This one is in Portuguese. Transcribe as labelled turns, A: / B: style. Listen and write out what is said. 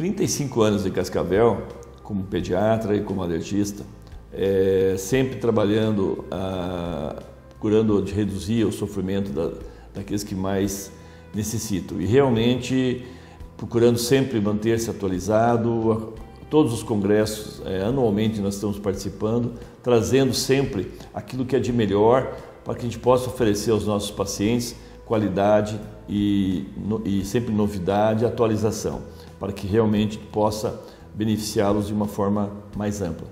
A: 35 anos de Cascavel, como pediatra e como alergista, é, sempre trabalhando, ah, procurando reduzir o sofrimento da, daqueles que mais necessitam. E realmente procurando sempre manter-se atualizado. Todos os congressos, é, anualmente, nós estamos participando, trazendo sempre aquilo que é de melhor para que a gente possa oferecer aos nossos pacientes qualidade e, e sempre novidade e atualização, para que realmente possa beneficiá-los de uma forma mais ampla.